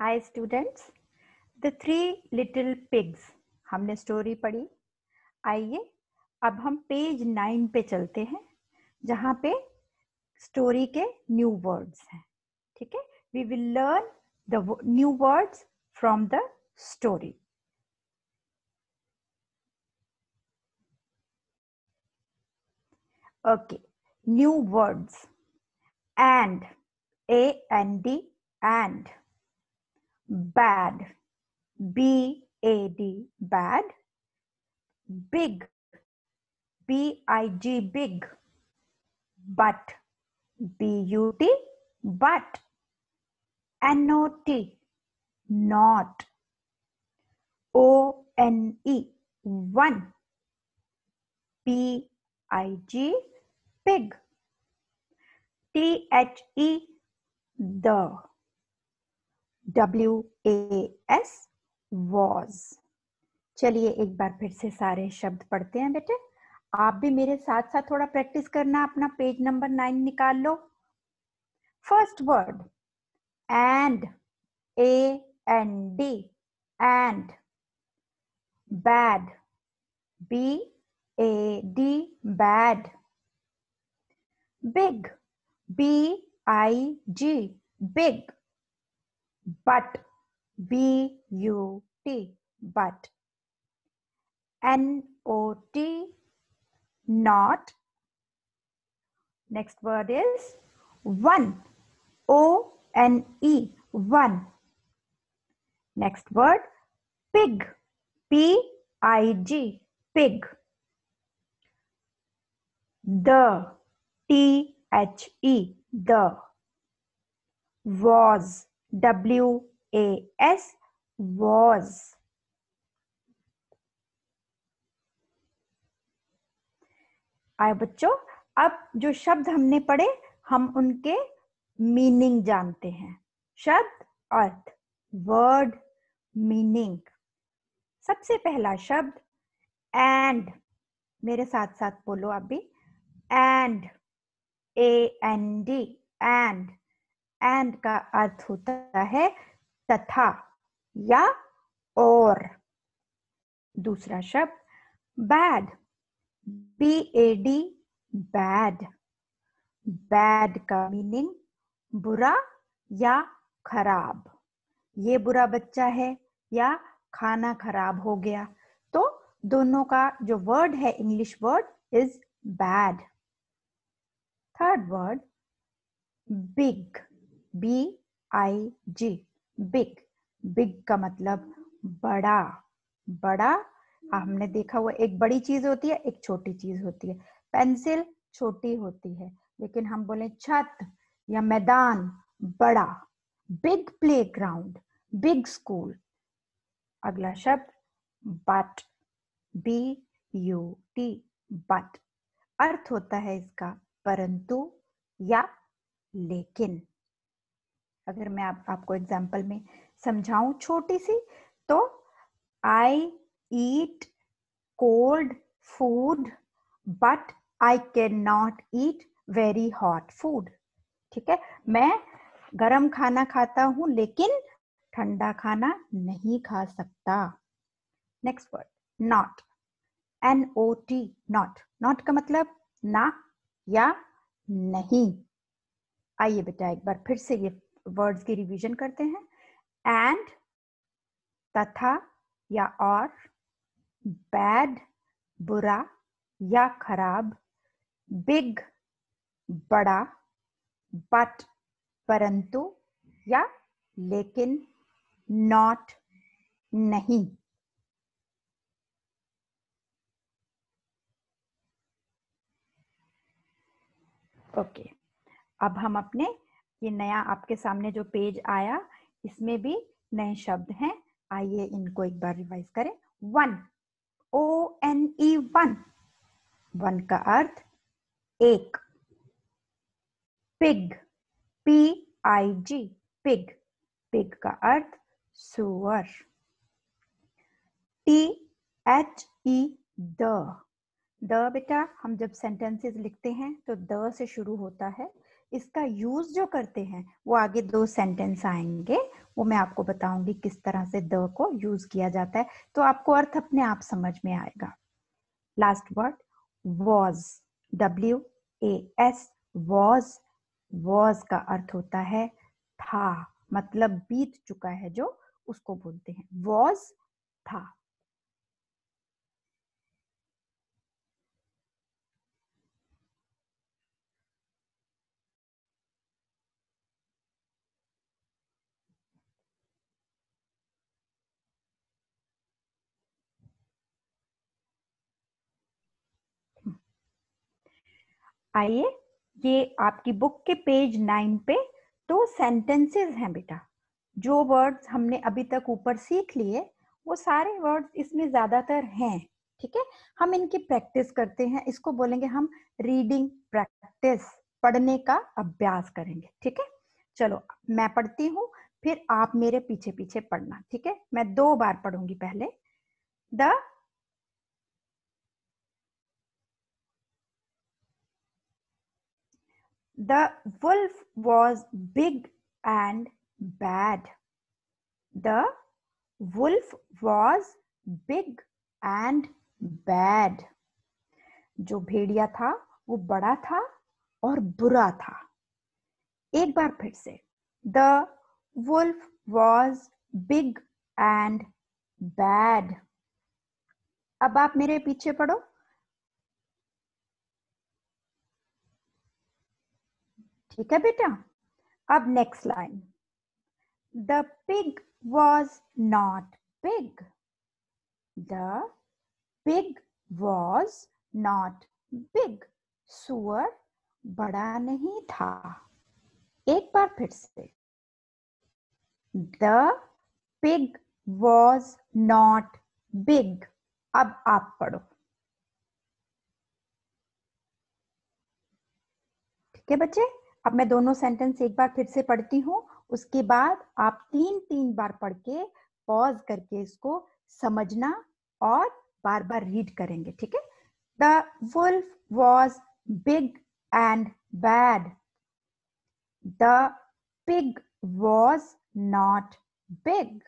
Hi students the three little pigs हमने story पढ़ी। आइए, अब हम पेज नाइन पे चलते हैं, जहाँ पे स्टोरी के न्यू वर्ड्स हैं। ठीक है? We will learn the new words from the story okay new words and A N D and bad. B a d bad. Big. B i g big. But. B u t but. N o t not. O n e one. P i g pig. T h e the W A S was चलिए एक बार फिर से सारे शब्द पढ़ते हैं बेटे। आप भी मेरे साथ साथ थोड़ा प्रैक्टिस करना, अपना पेज नंबर नाइन निकाल लो। First word and A N D and bad B A D bad big B I G big but b u t but. N o t not. Next word is one o n e one. Next word pig p i g pig. The t h e the. Was W A S was. आए बच्चों, अब जो शब्द हमने पढ़े, हम उनके meaning जानते हैं। शब्द, अर्थ वर्ड मीनिंग सबसे पहला शब्द एंड मेरे साथ साथ बोलो आप भी and A N D and and का अर्थ होता है तथा या और। दूसरा शब्द bad B A D bad bad का मीनिंग बुरा या खराब। ये बुरा बच्चा है या खाना खराब हो गया। तो दोनों का जो वर्ड है English word is bad third word big B I G big big का मतलब बड़ा बड़ा, हमने देखा हुआ एक बड़ी चीज़ होती है, एक छोटी चीज़ होती है। पेंसिल छोटी होती है, लेकिन हम बोले छत या मैदान, बड़ा big play ground big school अगला शब्द but B U T but अर्थ होता है इसका, परंतु या लेकिन। अगर मैं आप, आपको एग्ज़ाम्पल में समझाऊं छोटी सी तो I eat cold food but I can not eat very hot food ठीक है? मैं गरम खाना खाता हूँ लेकिन ठंडा खाना नहीं खा सकता। Next word not N O T not not का मतलब ना या नहीं। आइए बेटा एक बार फिर से ये वर्ड्स की रिवीजन करते हैं एंड तथा या और बैड बुरा या खराब बिग बड़ा बट परंतु या लेकिन नॉट नहीं ओके okay. अब हम अपने ये नया आपके सामने जो पेज आया, इसमें भी नए शब्द हैं। आइए इनको एक बार रिवाइज करें। One O N E one one का अर्थ, एक. Pig P I G pig pig का अर्थ सुअर टी एच ई द बेटा, हम जब सेंटेंसेस लिखते हैं तो द से शुरू होता है। इसका यूज़ जो करते हैं, वो आगे दो सेंटेंस आएँगे। वो मैं आपको बताऊँगी किस तरह से द को यूज़ किया जाता है। तो आपको अर्थ अपने आप समझ में आएगा। Last word was W A S was was का अर्थ होता है था मतलब बीत चुका है जो उसको बोलते हैं। वॉज़ था। आइए, ये आपकी बुक के पेज नाइन पे दो सेंटेंसेस हैं बेटा। जो वर्ड्स हमने अभी तक ऊपर सीख लिए, वो सारे वर्ड्स इसमें ज़्यादातर हैं, ठीक है? हम इनकी प्रैक्टिस करते हैं। इसको बोलेंगे हम रीडिंग प्रैक्टिस पढ़ने का अभ्यास करेंगे, ठीक है? चलो, मैं पढ़ती हूँ, फिर आप मेरे पीछे पीछे पढ़ना, ठीक है? मैं दो बार पढ़ूँगी पहले। The The wolf was big and bad. The wolf was big and bad. जो भेड़िया था, वो बड़ा था और बुरा था एक बार फिर से the wolf was big and bad अब आप मेरे पीछे पढ़ो ठीक है बेटा? अब next line the pig was not pig the pig was not big सुअर बड़ा नहीं था। एक बार फिर से। The pig was not big अब आप पढ़ो। ठीक है बच्चे? अब मैं दोनों सेंटेंस एक बार फिर से पढ़ती हूँ। उसके बाद आप तीन तीन बार पढ़ के पॉज करके इसको समझना और बार बार रीड करेंगे, ठीक है? The wolf was big and bad the pig was not big